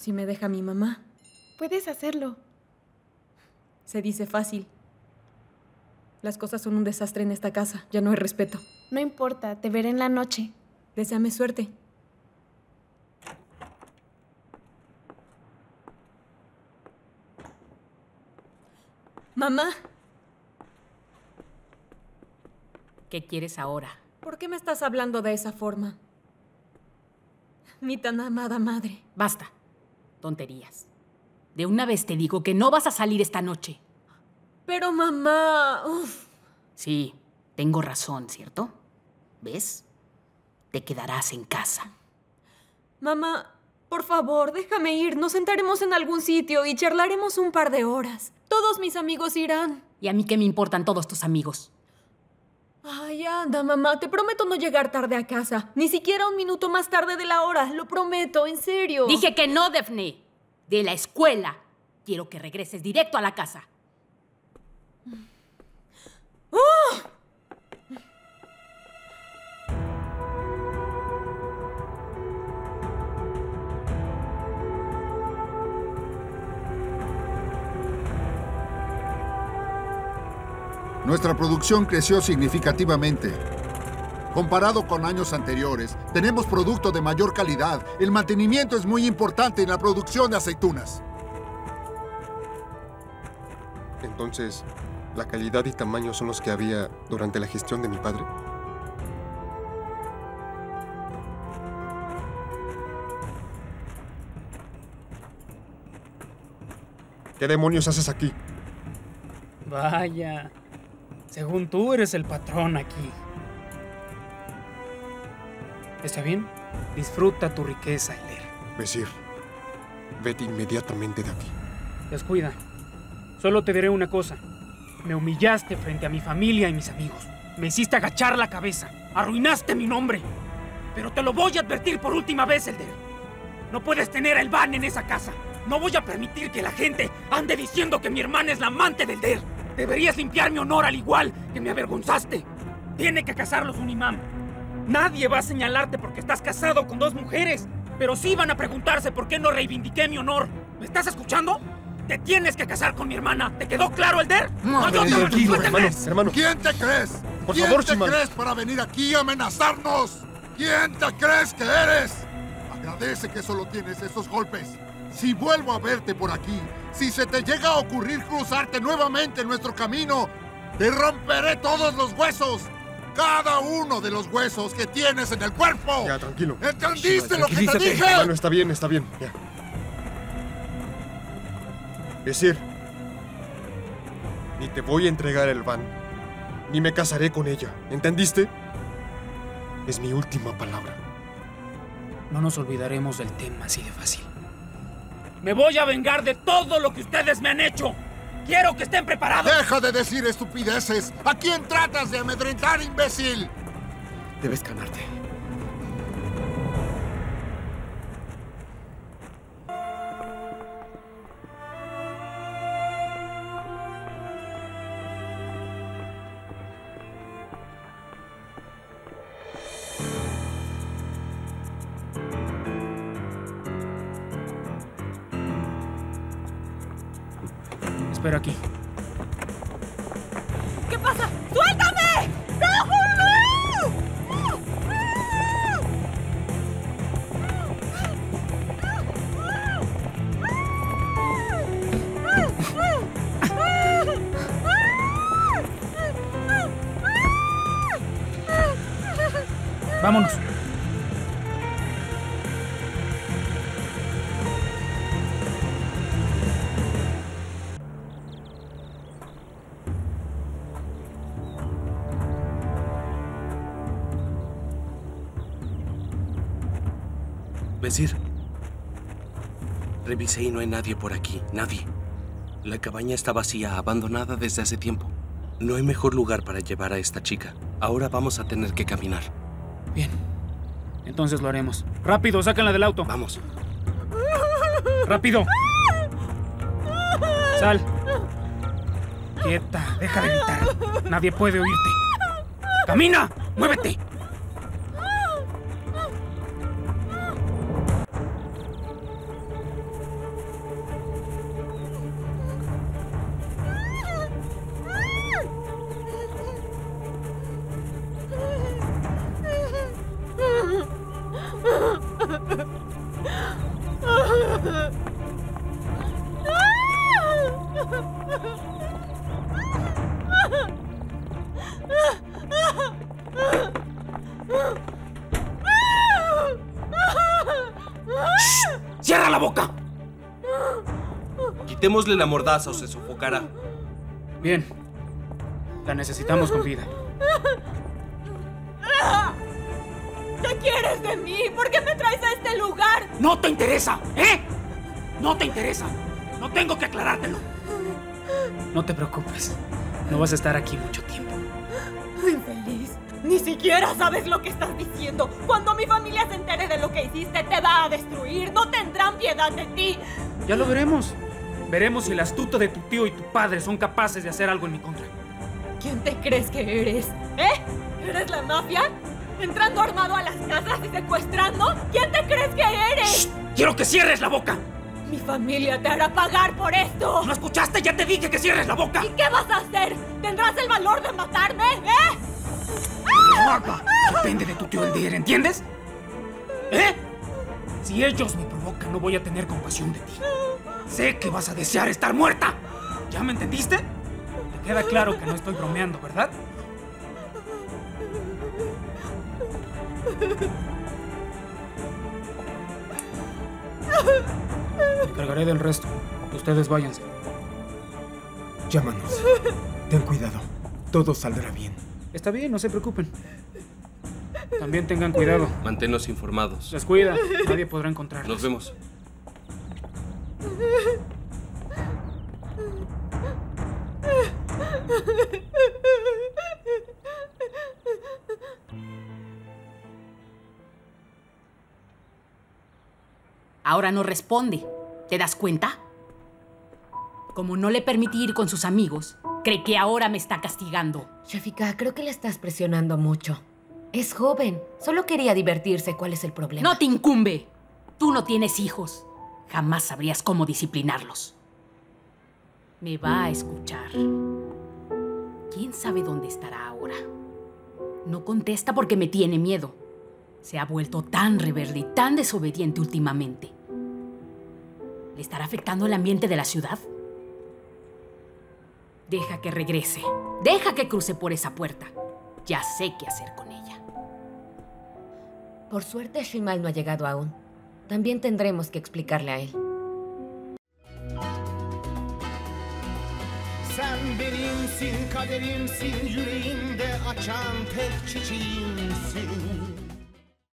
Si me deja mi mamá. Puedes hacerlo. Se dice fácil. Las cosas son un desastre en esta casa. Ya no hay respeto. No importa, te veré en la noche. Deseame suerte. Mamá, ¿Qué quieres ahora? ¿por qué me estás hablando de esa forma? Mi tan amada madre. Basta. Tonterías. De una vez te digo que no vas a salir esta noche. Pero mamá... uf. Sí, tengo razón, ¿cierto? ¿Ves? Te quedarás en casa. Mamá, por favor, déjame ir. Nos sentaremos en algún sitio y charlaremos un par de horas. Todos mis amigos irán. ¿Y a mí qué me importan todos tus amigos? Ay, anda, mamá. Te prometo no llegar tarde a casa. Ni siquiera un minuto más tarde de la hora. Lo prometo, en serio. Dije que no, Daphne. De la escuela. Quiero que regreses directo a la casa. Nuestra producción creció significativamente. Comparado con años anteriores, tenemos producto de mayor calidad. El mantenimiento es muy importante en la producción de aceitunas. Entonces, ¿la calidad y tamaño son los que había durante la gestión de mi padre? ¿Qué demonios haces aquí? Vaya. Según tú eres el patrón aquí. ¿Está bien? Disfruta tu riqueza, Hiler. Besir, vete inmediatamente de aquí. Descuida. Solo te diré una cosa. Me humillaste frente a mi familia y mis amigos. Me hiciste agachar la cabeza. Arruinaste mi nombre. Pero te lo voy a advertir por última vez, Elder. No puedes tener a Elvan en esa casa. No voy a permitir que la gente ande diciendo que mi hermana es la amante del Der. Deberías limpiar mi honor al igual que me avergonzaste. Tiene que casarlos un imán. Nadie va a señalarte porque estás casado con dos mujeres. Pero sí van a preguntarse por qué no reivindiqué mi honor. ¿Me estás escuchando? Te tienes que casar con mi hermana. ¿Te quedó claro, Elder? No, yo te- Tranquilo, suéltame. hermano, hermano. ¿Quién te crees? Por ¿Quién favor, te Shiman. crees para venir aquí a amenazarnos? ¿Quién te crees que eres? Agradece que solo tienes esos golpes. Si vuelvo a verte por aquí, si se te llega a ocurrir cruzarte nuevamente en nuestro camino, te romperé todos los huesos. Cada uno de los huesos que tienes en el cuerpo. Ya, tranquilo. ¿Entendiste lo que te dije? Hermano, está bien, está bien. Ya. Besir, ni te voy a entregar el van, ni me casaré con ella. ¿Entendiste? Es mi última palabra. No nos olvidaremos del tema así de fácil. Me voy a vengar de todo lo que ustedes me han hecho. Quiero que estén preparados. Deja de decir estupideces. ¿A quién tratas de amedrentar, imbécil? Debes ganarte. Espera aquí. ¿Qué pasa? ¡Suéltame! Vámonos. Besir. Revisé y no hay nadie por aquí, nadie. La cabaña está vacía, abandonada desde hace tiempo. No hay mejor lugar para llevar a esta chica. Ahora vamos a tener que caminar. Bien. Entonces lo haremos. Rápido, sácanla del auto. Vamos. ¡Rápido! Sal. Quieta, deja de gritar. Nadie puede oírte. ¡Camina! ¡Muévete! Boca! Quitémosle la mordaza o se sofocará. Bien. La necesitamos con vida. ¿Qué quieres de mí? ¿Por qué me traes a este lugar? ¡No te interesa! ¿Eh? ¡No te interesa! ¡No tengo que aclarártelo! No te preocupes. No vas a estar aquí mucho tiempo. Infeliz. Ni siquiera sabes lo que estás diciendo. Cuando mi familia se entere de lo que hiciste, te va a destruir. No tendrán piedad de ti. Ya lo veremos. Veremos si el astuto de tu tío y tu padre son capaces de hacer algo en mi contra. ¿Quién te crees que eres? ¿Eh? ¿Eres la mafia? ¿Entrando armado a las casas y secuestrando? ¿Quién te crees que eres? ¡Quiero que cierres la boca! Mi familia te hará pagar por esto. ¿No escuchaste? Ya te dije que cierres la boca. ¿Y qué vas a hacer? ¿Tendrás el valor de matarme? ¿Eh? Depende de tu tío Eldir, ¿entiendes? ¿Eh? Si ellos me provocan, no voy a tener compasión de ti. Sé que vas a desear estar muerta. ¿Ya me entendiste? Te queda claro que no estoy bromeando, ¿verdad? Me cargaré del resto. Ustedes váyanse. Llámanos. Ten cuidado. Todo saldrá bien. Está bien, no se preocupen. También tengan cuidado. Manténnos informados. Descuida, nadie podrá encontrarlos. Nos vemos. Ahora no responde. ¿Te das cuenta? Como no le permití ir con sus amigos, cree que ahora me está castigando. Shafika, creo que le estás presionando mucho. Es joven. Solo quería divertirse. ¿Cuál es el problema? No te incumbe. Tú no tienes hijos. Jamás sabrías cómo disciplinarlos. Me va a escuchar. ¿Quién sabe dónde estará ahora? No contesta porque me tiene miedo. Se ha vuelto tan rebelde y tan desobediente últimamente. ¿Le estará afectando el ambiente de la ciudad? Deja que regrese. Deja que cruce por esa puerta. Ya sé qué hacer con ella. Por suerte, Shimal no ha llegado aún. También tendremos que explicarle a él. Kaderimsin.